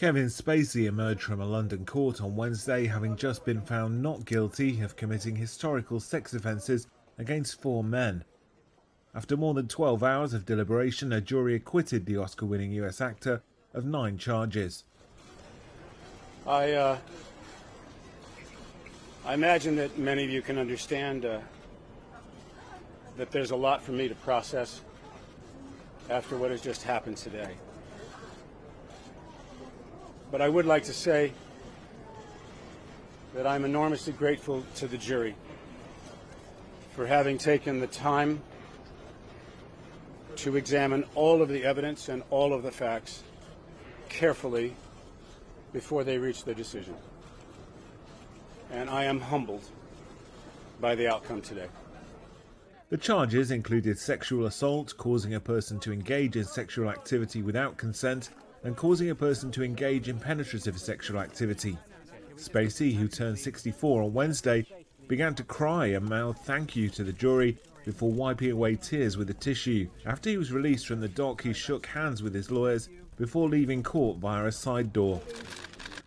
Kevin Spacey emerged from a London court on Wednesday having just been found not guilty of committing historical sex offences against four men. After more than 12 hours of deliberation, a jury acquitted the Oscar winning US actor of nine charges. I, uh, I imagine that many of you can understand uh, that there's a lot for me to process after what has just happened today. But I would like to say that I'm enormously grateful to the jury for having taken the time to examine all of the evidence and all of the facts carefully before they reach their decision. And I am humbled by the outcome today. The charges included sexual assault, causing a person to engage in sexual activity without consent, and causing a person to engage in penetrative sexual activity. Spacey, who turned 64 on Wednesday, began to cry and mouth thank you to the jury before wiping away tears with a tissue. After he was released from the dock, he shook hands with his lawyers before leaving court via a side door.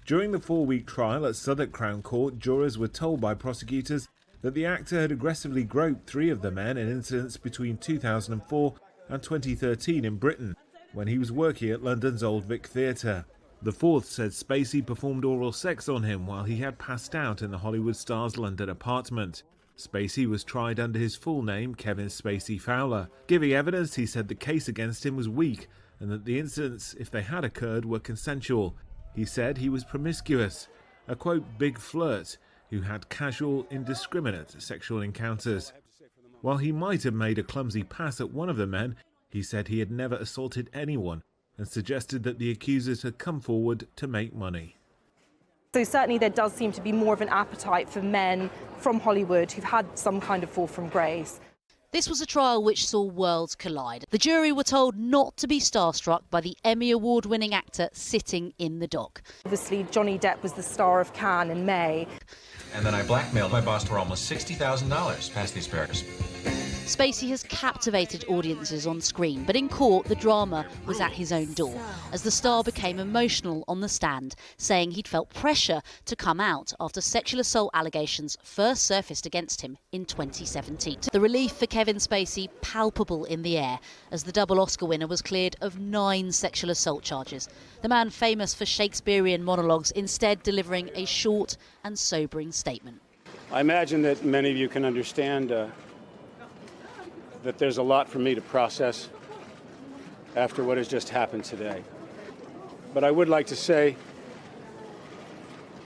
During the four week trial at Southwark Crown Court, jurors were told by prosecutors that the actor had aggressively groped three of the men in incidents between 2004 and 2013 in Britain, when he was working at London's Old Vic Theatre. The fourth said Spacey performed oral sex on him while he had passed out in the Hollywood star's London apartment. Spacey was tried under his full name, Kevin Spacey Fowler. Giving evidence, he said the case against him was weak and that the incidents, if they had occurred, were consensual. He said he was promiscuous, a quote, big flirt who had casual, indiscriminate sexual encounters. While he might have made a clumsy pass at one of the men, he said he had never assaulted anyone and suggested that the accusers had come forward to make money. So certainly there does seem to be more of an appetite for men from Hollywood who've had some kind of fall from grace. This was a trial which saw worlds collide. The jury were told not to be starstruck by the Emmy Award winning actor sitting in the dock. Obviously, Johnny Depp was the star of Cannes in May. And then I blackmailed my boss for almost $60,000 past the asparagus. Spacey has captivated audiences on screen, but in court the drama was at his own door as the star became emotional on the stand, saying he'd felt pressure to come out after sexual assault allegations first surfaced against him in 2017. The relief for Kevin Spacey palpable in the air as the double Oscar winner was cleared of nine sexual assault charges. The man famous for Shakespearean monologues instead delivering a short and sobering statement. I imagine that many of you can understand uh, that there's a lot for me to process after what has just happened today. But I would like to say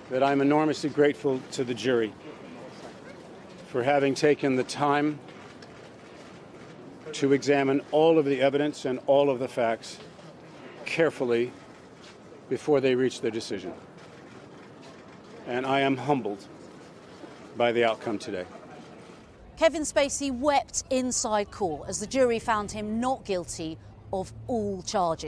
that I'm enormously grateful to the jury for having taken the time to examine all of the evidence and all of the facts carefully before they reach their decision. And I am humbled by the outcome today. Kevin Spacey wept inside court as the jury found him not guilty of all charges.